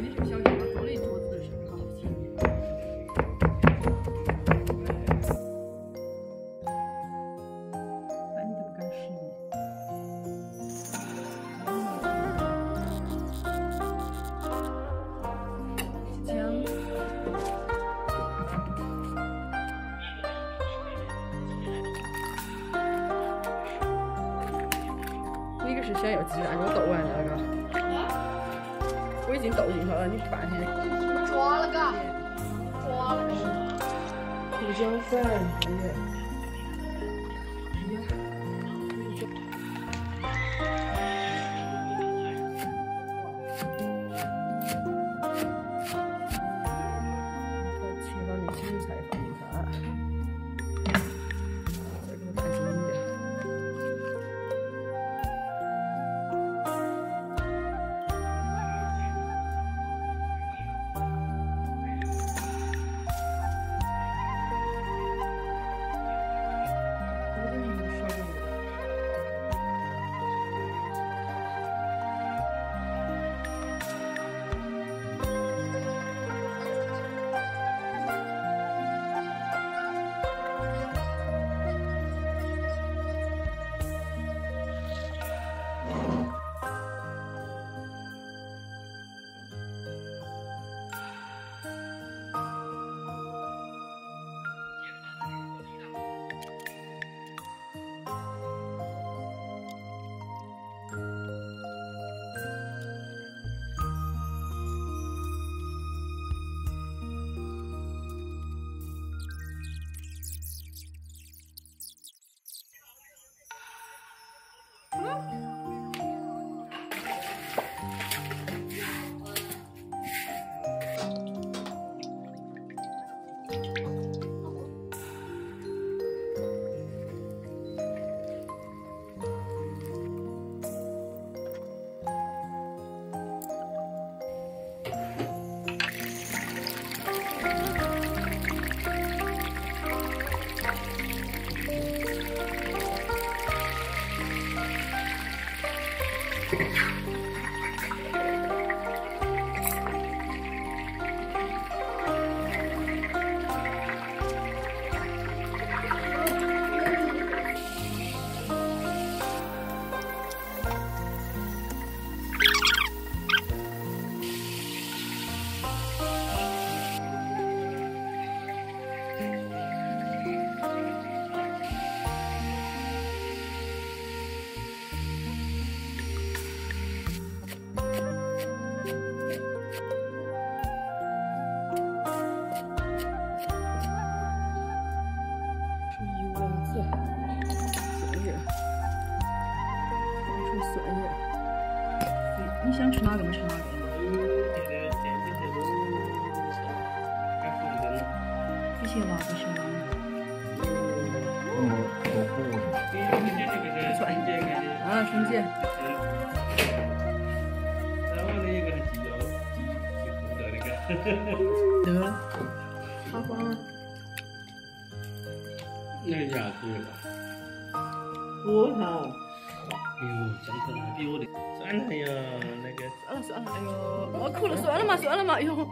你这个小地方做了一桌子的是好吃。哎，你都不敢试你。姜。那个是香油鸡蛋，给我抖完了，嘎。已经倒进去了，你半天。抓了个，抓了个。胡椒粉，哎呀。放出蒜叶。你你想吃哪个没吃哪个？这些辣的是吗？啊，春节。得，好棒啊！那个牙子了，我操！哎呦，真可爱，比我的算了呀，那个。算了算了，哎呦，我哭了，算了嘛算了嘛，哎呦。